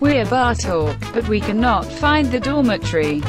We're Bartle, but we cannot find the dormitory.